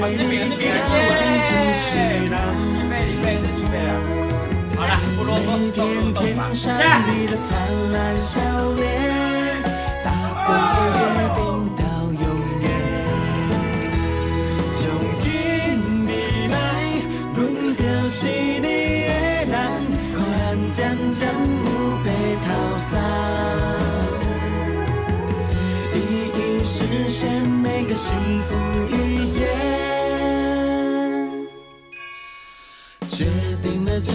为你变完真是难。好了，不啰嗦，每天天上你的灿烂笑脸，打个约定到永远。从今以来，阮就是你的人，看咱渐渐有白头早，一一实现每个幸福决定了就